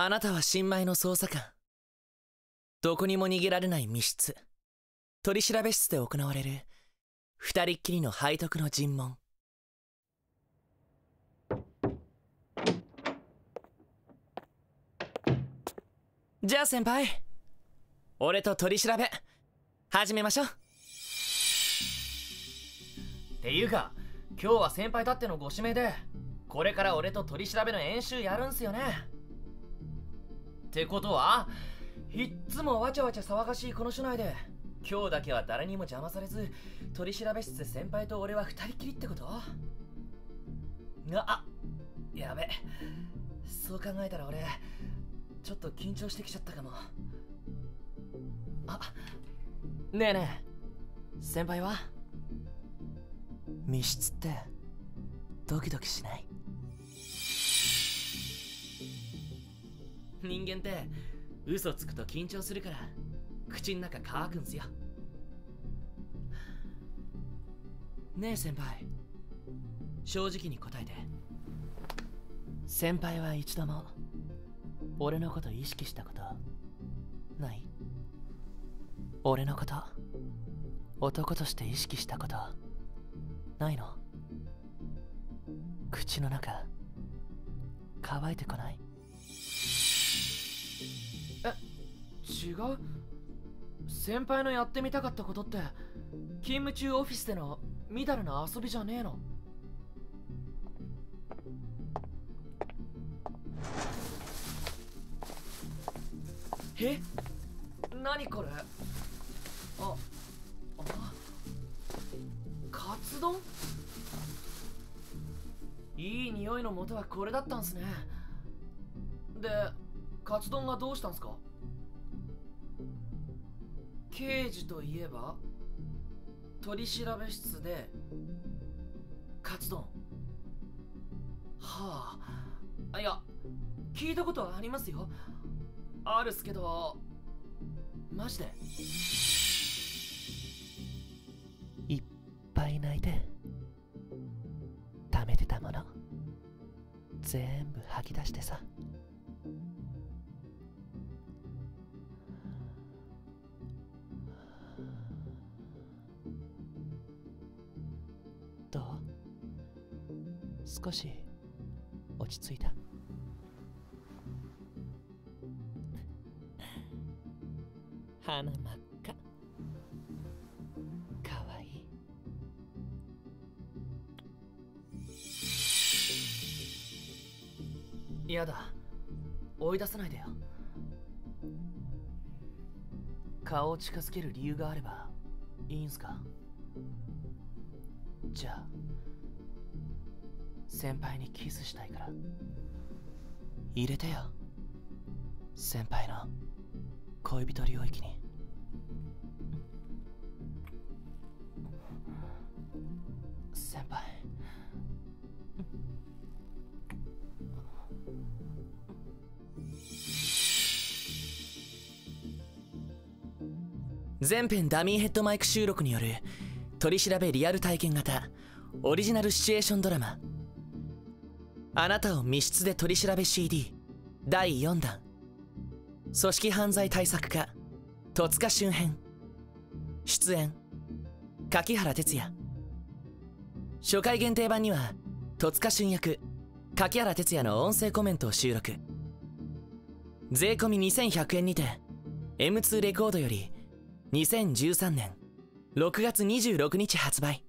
あなたは新米の捜査官。どこにも逃げられない密室。取調室で行われる。二人っきりの背徳の尋問。じゃあ先輩。俺と取り調べ。始めましょう。っていうか今日は先輩たってのご指名でこれから俺と取り調べの演習やるんすよね。ってことはいっつもわちゃわちゃ騒がしいこの署内で今日だけは誰にも邪魔されず取り調べ室先輩と俺は二人きりってこと？あやべ。そう考えたら俺ちょっと緊張してきちゃったかも。あねえねえ先輩は？密室ってドキドキしない？人間って嘘つくと緊張するから口ん中乾くんすよ。ねえ先輩。正直に答えて。先輩は一度も俺のこと意識したことない？俺のこと男として意識したことないの？口の中乾いてこない？違う先輩のやってみたかったことって勤務中オフィスでのみだらな遊びじゃねえの？え？何これ？ああカツ丼？いい匂いの元はこれだったんすね。でカツ丼がどうしたんすか？刑事といえば取り調べ室でカツ丼。はあ。いや聞いたことはありますよ。あるっすけどマジで。いっぱい泣いて貯めてたもの全部吐き出してさ。少し落ち着いた。鼻真っ赤。かわいい。やだ。追い出さないでよ。顔を近づける理由があればいいんすか？じゃあ。先輩にキスしたいから。入れてよ。先輩の恋人領域に。先輩。全編ダミーヘッドマイク収録による取り調べリアル体験型オリジナルシチュエーションドラマ。あなたを密室で取り調べ CD 第4弾。組織犯罪対策課。戸塚周辺。出演。柿原哲也。初回限定版には戸塚俊役。柿原哲也の音声コメントを収録。税込2100円にて M2 レコードより2013年6月26日発売。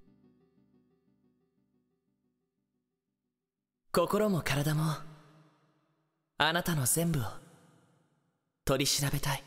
心も体もあなたの全部を取り調べたい。